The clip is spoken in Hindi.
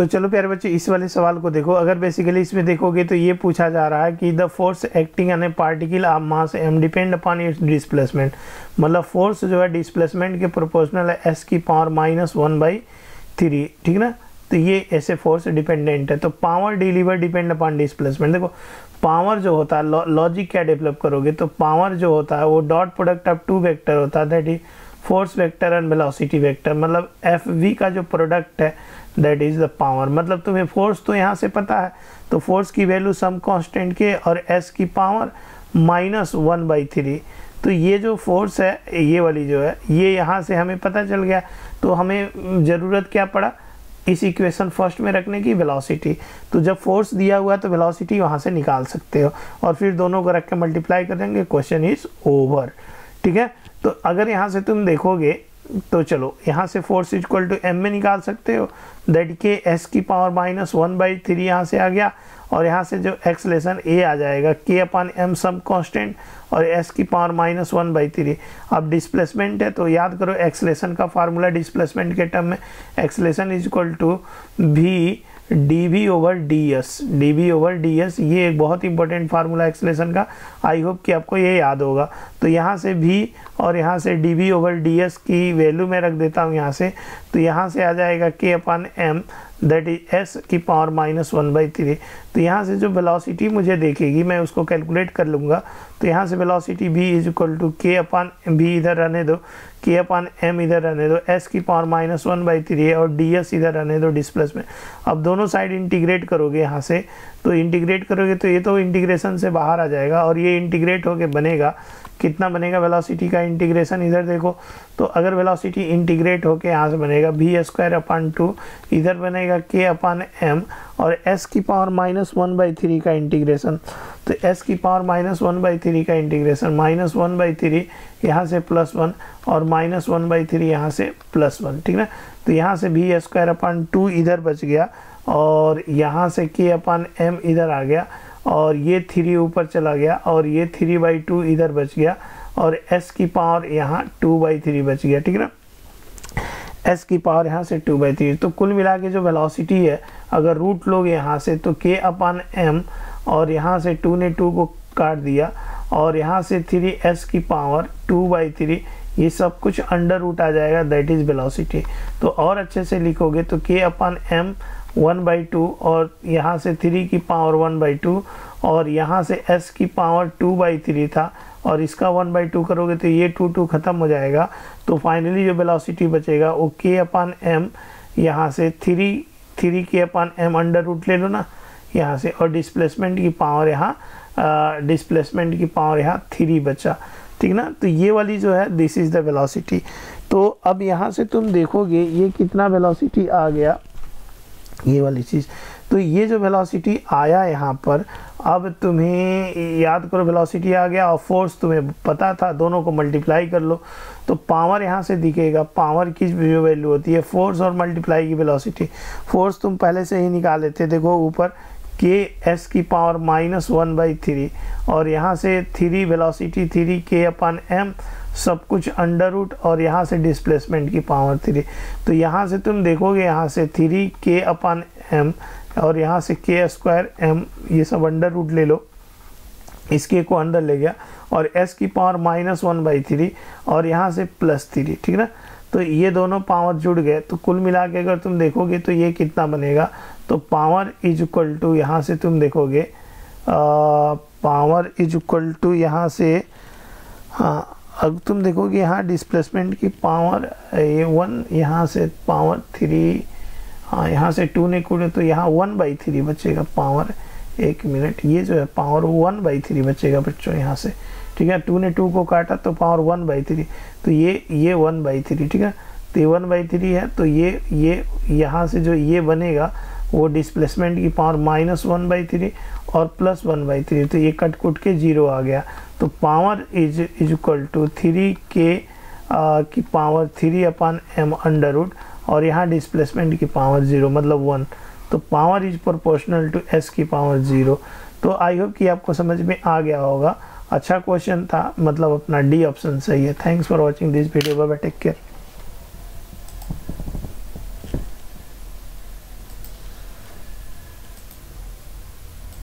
तो चलो प्यारे बच्चे, इस वाले सवाल को देखो। अगर बेसिकली इसमें देखोगे तो ये पूछा जा रहा है कि the force acting on a particle of mass m depend upon its displacement मतलब फोर्स जो है डिस्प्लेसमेंट के प्रोपोर्शनल है एस की power minus one by three ठीक ना? तो ये ऐसे फोर्स डिपेंडेंट है। तो power deliver depend upon displacement देखो पावर जो होता है लॉजिक क्या डेवलप करोगे? तो पावर जो होता है, वो dot product of two vector होता है that is force vector and velocity vector मतलब एफ़ वी का जो प्रोडक्ट है दैट इज़ द पावर मतलब तुम्हें फोर्स तो यहाँ से पता है तो फोर्स की वैल्यू सम कांस्टेंट के और एस की power minus one by three तो ये जो फोर्स है, ये वाली जो है, ये यहाँ से हमें पता चल गया। तो हमें ज़रूरत क्या पड़ा? इस इक्वेशन फ़र्स्ट में रखने की वेलोसिटी तो जब फोर्स दिया हुआ है तो वेलोसिटी वहाँ से निकाल सकते हो। और फिर दोनों को रख के मल्टीप्लाई कर देंगे क्वेश्चन इज़ ओवर ठीक है? तो अगर यहाँ से तुम देखोगे तो चलो, यहाँ से फोर्स इक्वल टू एम में निकाल सकते हो। दैट के एस की power minus one by three यहाँ से आ गया, और यहाँ से जो एक्सलेशन ए आ जाएगा के अपान एम सब कांस्टेंट और एस की power minus one by three अब डिस्प्लेसमेंट है तो याद करो एक्सलेशन का फार्मूला डिस्प्लेसमेंट के टर्म में acceleration is equal to v d v over d s d v over d s ये एक बहुत इंपॉर्टेंट फार्मूला एक्सलेशन का आई होप कि आपको ये याद होगा। तो यहाँ से भी और यहाँ से d v over d s की वैल्यू मैं रख देता हूँ यहाँ से। तो यहाँ से आ जाएगा k upon m that is s की power minus one by three तो यहाँ से जो वेलोसिटी मुझे देखेगी, मैं उसको कैलकुलेट कर लूँगा। तो यहाँ से वेलोसिटी भी is equal to k upon B इधर रहने दो। के अपान एम इधर रहने दो। एस की power minus one by three और डी एस इधर रहने दो डिस्प्लेस में अब दोनों साइड इंटीग्रेट करोगे यहाँ से। तो इंटीग्रेट करोगे तो ये तो इंटीग्रेशन से बाहर आ जाएगा और ये इंटीग्रेट होके बनेगा। कितना बनेगा वेलोसिटी का इंटीग्रेशन इधर देखो तो अगर वेलोसिटी इंटीग्रेट होके यहाँ से बनेगा भी स्क्वायर अपान टू इधर बनेगा के अपान एम और एस की power minus one by three का इंटीग्रेशन तो एस की power minus one by three का integration minus one by three यहाँ से प्लस वन और माइनस वन बाई थ्री यहाँ से प्लस वन ठीक है तो यहाँ से भी स्क्वायर अपान टू इधर बच गया, और यहाँ से के अपान एम इधर आ गया और ये थ्री ऊपर चला गया और ये थ्री बाई टू इधर बच गया और एस की पावर यहाँ टू बाई थ्री बच गया, ठीक है ना? एस की पावर यहाँ से टू बाई थ्री तो कुल मिला के जो वेलोसिटी है, अगर रूट लोग यहाँ से तो के अपान एम और यहाँ से टू ने टू को काट दिया और यहाँ से थ्री एस की पावर टू बाई थ्री ये सब कुछ अंडर रूट आ जाएगा दैट इज़ वेलोसिटी तो और अच्छे से लिखोगे तो k upon m one by two और यहाँ से थ्री की पावर वन बाई टू और यहाँ से एस की पावर टू बाई थ्री था और इसका वन बाई टू करोगे तो ये टू टू ख़त्म हो जाएगा। तो फाइनली जो वेलोसिटी बचेगा वो के अपान एम यहाँ से थ्री थ्री के अपान एम अंडर रूट ले लो ना। यहाँ से और डिस्प्लेसमेंट की पावर यहाँ डिस्प्लेसमेंट की पावर यहाँ थ्री बचा। ठीक ना? तो ये वाली जो है दिस इज़ द वेलोसिटी तो अब यहाँ से तुम देखोगे ये कितना वेलोसिटी आ गया। ये वाली चीज़। तो ये जो वेलोसिटी आया यहाँ पर, अब तुम्हें याद करो वेलोसिटी आ गया और फोर्स तुम्हें पता था, दोनों को मल्टीप्लाई कर लो। तो पावर यहाँ से दिखेगा पावर की जो वैल्यू होती है फोर्स और मल्टीप्लाई की वेलोसिटी फोर्स तुम पहले से ही निकाल लेते देखो ऊपर के एस की power minus one by three और यहाँ से थ्री वेलोसिटी थ्री के अपन एम सब कुछ अंडर रूट और यहाँ से डिस्प्लेसमेंट की पावर थ्री तो यहाँ से तुम देखोगे यहाँ से थ्री के अपन एम और यहाँ से के स्क्वायर एम ये सब अंडर रूट ले लो। इसके को अंदर ले गया और एस की power minus one by three और यहाँ से प्लस थ्री ठीक ना? तो ये दोनों पावर जुड़ गए। तो कुल मिला के अगर तुम देखोगे तो ये कितना बनेगा? तो पावर इज़ इक्वल टू यहाँ से तुम देखोगे आ, पावर इज़ इक्वल टू यहाँ से हाँ अब तुम देखोगे यहाँ डिस्प्लेसमेंट की पावर ये वन यहाँ से पावर थ्री हाँ यहाँ से टू ने कूदे तो यहाँ वन बाई थ्री बचेगा पावर एक मिनट ये जो है पावर वन बाई थ्री बचेगा बच्चों यहाँ से। ठीक है? टू ने टू को काटा तो पावर वन बाई थ्री तो ये ये वन बाई थ्री ठीक है? तो ये वन बाई थ्री है तो ये ये, यहाँ से जो ये बनेगा वो डिस्प्लेसमेंट की power minus one by three और प्लस वन बाई थ्री तो ये कट कुट के ज़ीरो आ गया। तो power is is equal to three k की power three upon m under root और यहाँ डिस्प्लेसमेंट की पावर ज़ीरो मतलब वन तो power is proportional to s की पावर ज़ीरो तो आई होप कि आपको समझ में आ गया होगा। अच्छा क्वेश्चन था मतलब अपना डी ऑप्शन सही है। Thanks for watching this video bye take care